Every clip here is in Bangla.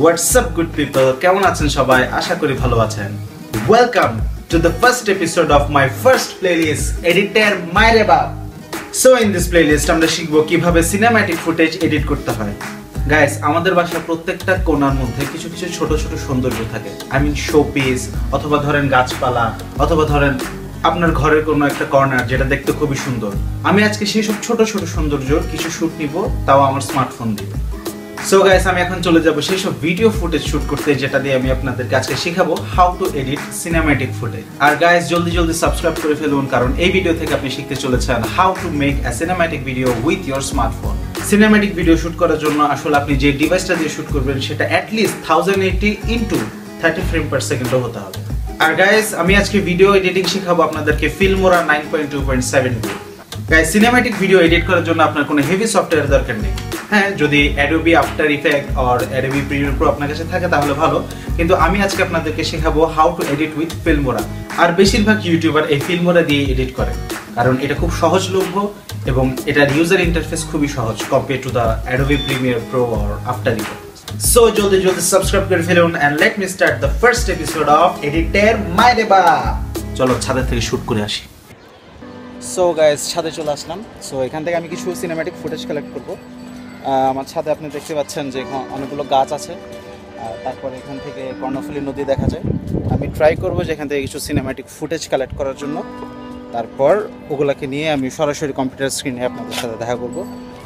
হোয়াটসঅ্যাপ গুড পিপল কেমন আছেন সবাই? আশা করি ভালো আছেন। Welcome to the first episode of my first playlist editor মাইরে বাপ সো ইন দিস প্লেলিস্ট আমরা শিখব কীভাবে সিনেম্যাটিক ফুটেজ এডিট করতে হয়। গাইস আমাদের বাসার প্রত্যেকটা কোণার মধ্যে কিছু কিছু ছোট ছোট সৌন্দর্য থাকে। আই মিন শো পিস অথবা ধরেন গাছপালা, অথবা ধরেন আপনার ঘরের কোনো একটা কর্নার যেটা দেখতে খুবই সুন্দর। আমি আজকে সেই সব ছোট ছোট সৌন্দর্যর কিছু শুট নিব, তাও আমার স্মার্টফোন দিয়ে। সো গাইস আমি এখন চলে যাব সেই সব ভিডিও ফুটেজ শুট করতে, যেটা দিয়ে আমি আপনাদেরকে আজকে শেখাবো how to edit cinematic footage R guys জলদি জলদি সাবস্ক্রাইব করে ফেলুন, কারণ এই ভিডিও থেকে আপনি শিখতে চলেছেন how to make a cinematic video with your smartphone cinematic video shoot করার জন্য আসলে আপনি যে ডিভাইসটা দিয়ে শুট করবেন, সেটা at least thousand eighty into thirty frame per সেকেন্ডও হতে হবে। আর গাইস আমি আজকে ভিডিও এডিটিং শেখাবো আপনাদেরকে Filmora nine point two point seven guys cinematic video edit করার জন্য আপনার কোনো হেভি সফটওয়্যার দরকার নেই। হ্যাঁ যদি Adobe After Effect or Adobe Premiere Pro আপনার কাছে থাকে তাহলে ভালো। কিন্তু আমি আজকে আপনাদেরকে শেখাবো how to edit with Filmora আর বেশিরভাগ ইউটিউবার এই ফিল্মোরা দিয়ে এডিট করে। কারণ এটা খুব সহজলভ্য এবং এটার ইউজার ইন্টারফেস খুবই সহজ compare to the Adobe Premiere Pro or After Effect so জলদি জলদি সাবস্ক্রাইব করে ফেলুন and let me start the first episode of editor মাই দেবা চলো, ছাদের থেকে শুট করে আসি। সো গাইস ছাদে চলে আসলাম। সো এখান থেকে আমি কিছু সিনেম্যাটিক ফুটেজ কালেক্ট করব। আমার ছাদে আপনি দেখতে পাচ্ছেন যে অনেকগুলো গাছ আছে। তারপরে এখান থেকে কর্ণফুলী নদী দেখা যায়। আমি ট্রাই করব যে এখান থেকে কিছু সিনেম্যাটিক ফুটেজ কালেক্ট করার জন্য। তারপর ওগুলোকে নিয়ে আমি সরাসরি কম্পিউটার স্ক্রিনে আপনাদের সাথে দেখা করব।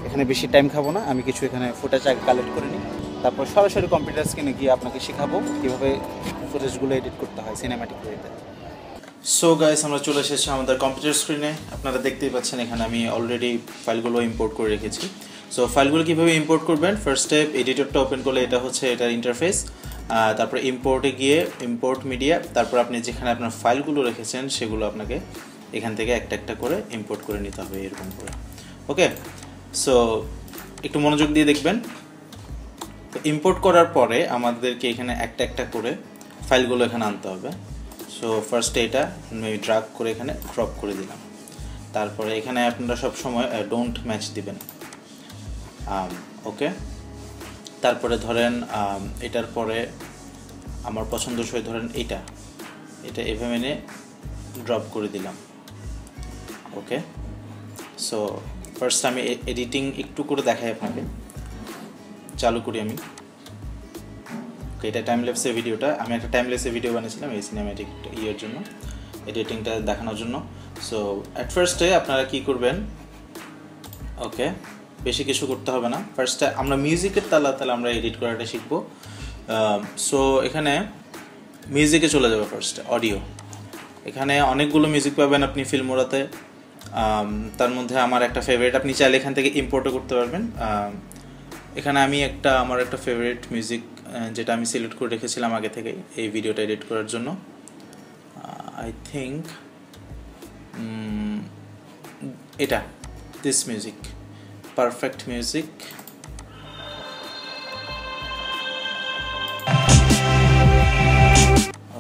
এখানে বেশি টাইম খাব না, আমি কিছু এখানে ফুটেজ আগে কালেক্ট করে নিই। তারপর সরাসরি কম্পিউটার স্ক্রিনে গিয়ে আপনাকে শেখাবো কীভাবে ফুটেজগুলো এডিট করতে হয় সিনেমাটিক ওয়েতে সো গাইস আমরা চলে এসেছি আমাদের কম্পিউটার স্ক্রিনে আপনারা দেখতেই পাচ্ছেন এখানে আমি অলরেডি ফাইলগুলো ইম্পোর্ট করে রেখেছি। সো ফাইলগুলো কীভাবে ইম্পোর্ট করবেন? ফার্স্ট স্টেপ এডিটরটা ওপেন করলে এটা হচ্ছে এটার ইন্টারফেস তারপরে ইম্পোর্টে গিয়ে ইম্পোর্ট মিডিয়া তারপর আপনি যেখানে আপনার ফাইলগুলো রেখেছেন, সেগুলো আপনাকে এখান থেকে একটা একটা করে ইম্পোর্ট করে নিতে হবে এরকম করে। ওকে সো একটু মনোযোগ দিয়ে দেখবেন। তো ইম্পোর্ট করার পরে আমাদেরকে এখানে একটা একটা করে ফাইলগুলো এখানে আনতে হবে। সো ফার্স্টে এটা আমি ড্রাগ করে এখানে ড্রপ করে দিলাম। তারপরে এখানে আপনারা সব সময় ডোন্ট ম্যাচ দিবেন। ওকে তারপরে ধরেন এটার পরে আমার পছন্দসই ধরেন এটা এটা এভাবে এনে ড্রপ করে দিলাম। ওকে সো ফার্স্ট আমি এডিটিং একটু করে দেখাই আপনাকে। চালু করি আমি। ওকে এটা টাইম ল্যাপসের ভিডিওটা আমি একটা টাইম ল্যাপসের ভিডিও বানিয়েছিলাম এই সিনেমেটিক ইয়ের জন্য এডিটিংটা দেখানোর জন্য। সো অ্যাট ফার্স্টে আপনারা কি করবেন? ওকে বেশি কিছু করতে হবে না। ফার্স্টে আমরা মিউজিকের তালা তাহলে আমরা এডিট করাটা শিখব। সো এখানে মিউজিকে চলে যাবে ফার্স্টে অডিও এখানে অনেকগুলো মিউজিক পাবেন আপনি ফিল্ম ফিল্মোরাতে তার মধ্যে আমার একটা ফেভারিট আপনি চাইলে এখান থেকে ইম্পোর্টও করতে পারবেন। এখানে আমি একটা, আমার একটা ফেভারিট মিউজিক যেটা আমি সিলেক্ট করে রেখেছিলাম আগে থেকেই, এই ভিডিওটা এডিট করার জন্য। আই থিঙ্ক এটা this music perfect music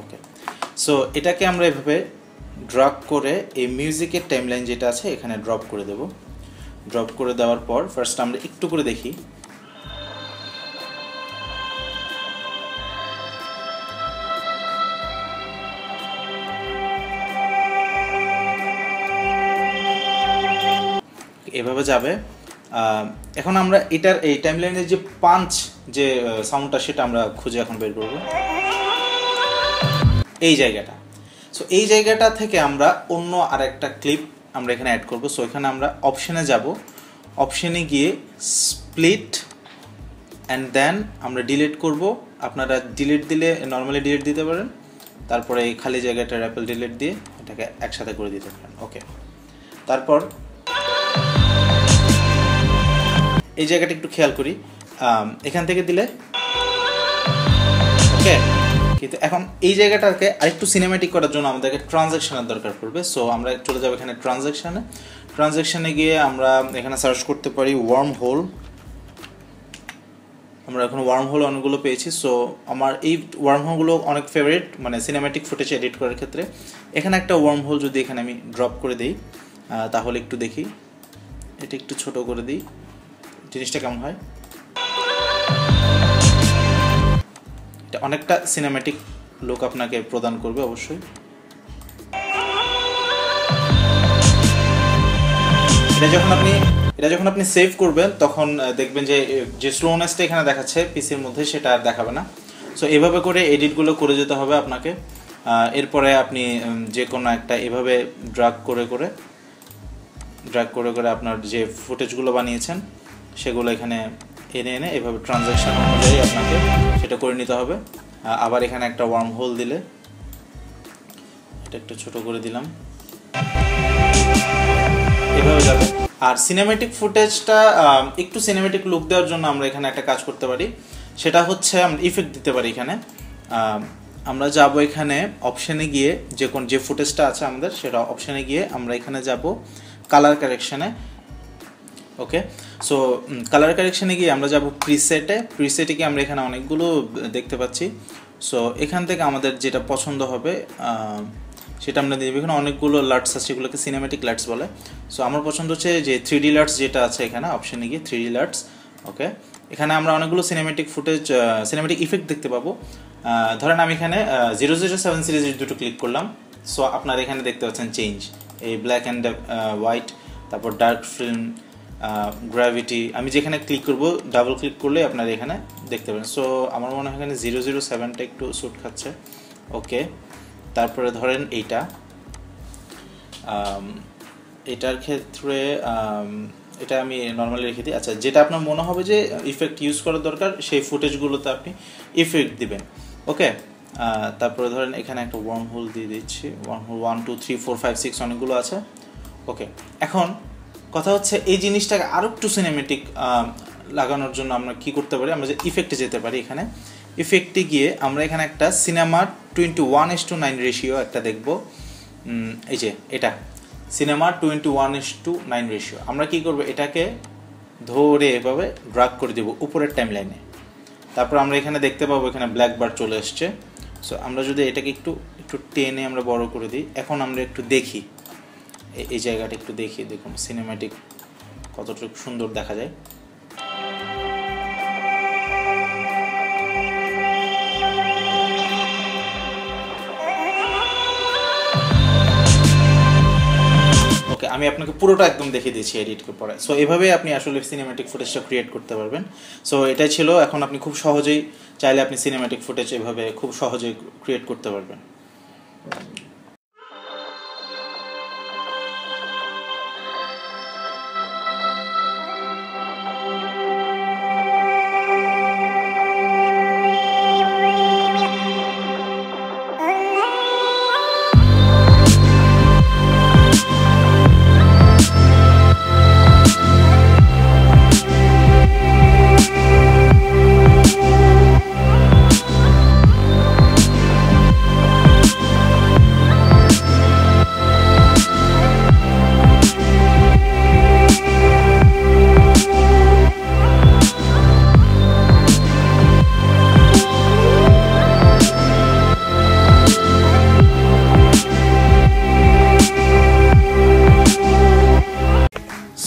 okay so এটাকে আমরা এভাবে ড্রপ করে এই মিউজিকের টাইমলাইন যেটা আছে, এখানে ড্রপ করে দেব। ড্রপ করে দেওয়ার পর ফার্স্ট আমরা একটু করে দেখি। এভাবে যাবে। এখন আমরা এটার, এই টাইমলাইনের যে পাঞ্চ যে সাউন্ডটা সেটা আমরা খুঁজে এখন বের করব। এই জায়গাটা। সো এই জায়গাটা থেকে আমরা অন্য আরেকটা ক্লিপ আমরা এখানে অ্যাড করব। সো এখানে আমরা অপশানে যাব। অপশানে গিয়ে স্প্লিট অ্যান্ড দেন আমরা ডিলিট করব। আপনারা ডিলিট দিলে নর্মালি ডিলিট দিতে পারেন। তারপরে এই খালি জায়গাটা অ্যাপেল ডিলিট দিয়ে এটাকে একসাথে করে দিতে পারেন। ওকে তারপর এই জায়গাটা একটু খেয়াল করি। এখান থেকে দিলে। ওকে? কিন্তু এখন এই জায়গাটাকে আরেকটু সিনেমেটিক করার জন্য আমাদেরকে ট্রানজ্যাকশনের দরকার পড়বে। সো আমরা চলে যাব এখানে ট্রানজ্যাকশানে ট্রানজ্যাকশানে গিয়ে আমরা এখানে সার্চ করতে পারি ওয়ার্ম হোল আমরা এখন ওয়ার্ম হোল অনেকগুলো পেয়েছি। সো আমার এই ওয়ার্ম হোলগুলো অনেক ফেভারিট মানে সিনেম্যাটিক ফুটেজ এডিট করার ক্ষেত্রে। এখানে একটা ওয়ার্ম হোল যদি এখানে আমি ড্রপ করে দিই তাহলে একটু দেখি। এটা একটু ছোট করে দিই। জিনিসটা কেমন হয়? এটা অনেকটা সিনেম্যাটিক লুক আপনাকে প্রদান করবে অবশ্যই। এটা যখন আপনি, এটা যখন আপনি সেভ করবেন, তখন দেখবেন যে যে স্লোনেসটা এখানে দেখাচ্ছে পিসির মধ্যে, সেটা আর দেখাবে না। সো এভাবে করে এডিটগুলো করে যেতে হবে আপনাকে। এরপরে আপনি যে কোনো একটা এভাবে ড্রাগ করে করে ড্রাগ করে করে আপনার যে ফুটেজগুলো বানিয়েছেন সেগুলো এখানে এনে এনে এভাবে ট্রানজ্যাকশন অনুযায়ী আপনাকে সেটা করে নিতে হবে। আবার এখানে একটা ওয়ার্ম হোল দিলে। এটা একটু ছোট করে দিলাম। এভাবে যাবে। আর সিনেমেটিক ফুটেজটা একটু সিনেমেটিক লুক দেওয়ার জন্য আমরা এখানে একটা কাজ করতে পারি। সেটা হচ্ছে, আমরা ইফেক্ট দিতে পারি এখানে। আমরা যাব এখানে অপশানে গিয়ে যে কোন, যে ফুটেজটা আছে আমাদের, সেটা অপশানে গিয়ে আমরা এখানে যাব কালার কারেকশানে ওকে সো কালার কারেকশানে গিয়ে আমরা যাব প্রিসেটে প্রিসেটে গিয়ে আমরা এখানে অনেকগুলো দেখতে পাচ্ছি। সো এখান থেকে আমাদের যেটা পছন্দ হবে সেটা আমরা দিয়ে এখানে অনেকগুলো লার্টস আছে, সেগুলোকে সিনেমেটিক লার্টস বলে। সো আমার পছন্দ হচ্ছে যে থ্রি ডি লার্টস যেটা আছে এখানে অপশানে গিয়ে থ্রি ডি লার্টস ওকে এখানে আমরা অনেকগুলো সিনেমেটিক ফুটেজ সিনেমেটিক ইফেক্ট দেখতে পাবো। ধরেন আমি এখানে জিরো জিরো সেভেন সিরিজের দুটো ক্লিক করলাম। সো আপনারা এখানে দেখতে পাচ্ছেন চেঞ্জ এই ব্ল্যাক অ্যান্ড হোয়াইট তারপর ডার্ক ফিল্ম গ্র্যাভিটি আমি যেখানে ক্লিক করব ডাবল ক্লিক করলে আপনারা এখানে দেখতে পাবেন। সো আমার মনে হয় এখানে জিরো জিরো সেভেনটা একটু স্যুট খাচ্ছে। ওকে তারপরে ধরেন এইটা। এটার ক্ষেত্রে এটা আমি নর্মালি রেখে দিই। আচ্ছা যেটা আপনার মনে হবে যে ইফেক্ট ইউজ করার দরকার, সেই ফুটেজগুলোতে আপনি ইফেক্ট দিবেন। ওকে তারপরে ধরেন এখানে একটা ওয়ার্ম হোল দিয়ে দিচ্ছি। Wormhole one two three four five six অনেকগুলো আছে। ওকে এখন কথা হচ্ছে, এই জিনিসটাকে আরও একটু সিনেমেটিক লাগানোর জন্য আমরা কি করতে পারি? আমরা যে ইফেক্টে যেতে পারি এখানে। ইফেক্টে গিয়ে আমরা এখানে একটা cinema twenty one is to nine ratio একটা দেখব। এই যে এটা। Cinema twenty one is to nine ratio আমরা কি করব? এটাকে ধরে এভাবে ড্রাগ করে দেবো উপরের টাইম লাইনে তারপর আমরা এখানে দেখতে পাবো, এখানে ব্ল্যাক বার চলে এসছে। সো আমরা যদি এটাকে একটু একটু টেনে আমরা বড় করে দিই। এখন আমরা একটু দেখি। এই জায়গাটা একটু দেখি দেখুন। সিনেমাটিক কতটুকু সুন্দর দেখা যায়। ওকে আমি আপনাকে পুরোটা একদম দেখিয়ে দিয়েছি এডিটকে পরে। সো এভাবেই আপনি আসলে সিনেমাটিক ফুটেজটা ক্রিয়েট করতে পারবেন। সো এটাই ছিল। এখন আপনি খুব সহজেই চাইলে আপনি সিনেমাটিক ফুটেজ এভাবে খুব সহজেই ক্রিয়েট করতে পারবেন।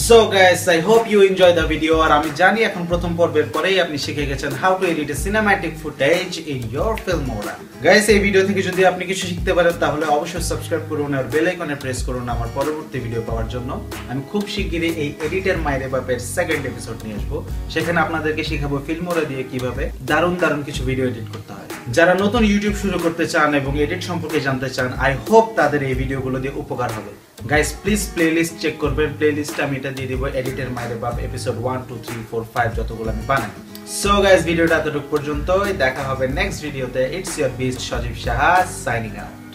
So guys I hope you enjoy the video আর আমি জানি এখন প্রথম পর্বের পরেই আপনি শিখে গেছেন how to edit a cinematic footage in your Filmora guys এই ভিডিও থেকে যদি আপনি কিছু শিখতে পারেন, তাহলে অবশ্যই সাবস্ক্রাইব করুন আর বেল আইকনে প্রেস করুন আমার পরবর্তী ভিডিও পাওয়ার জন্য। আমি খুব শিগগিরই এই এডিটের মাইরে বাপের সেকেন্ড এপিসোড নিয়ে আসব। সেখানে আপনাদেরকে শেখাবো ফিল্মোরা দিয়ে কীভাবে দারুণ দারুণ কিছু ভিডিও এডিট করতে হয়। যারা নতুন ইউটিউব শুরু করতে চান এবং এডিট সম্পর্কে জানতে চান আই হোপ তাদের এই ভিডিওগুলো দিয়ে উপকার হবে। গাইস প্লিজ প্লেলিস্ট চেক করবেন। প্লেলিস্টে আমি এটা দিয়ে দিব এডিটের মাইরে বাপ episode one two three four five যতগুলো আমি বানাই। সো গাইস ভিডিওটা এতটুকু পর্যন্তই। দেখা হবে নেক্সট ভিডিওতে it's your beast Sajib Saha signing out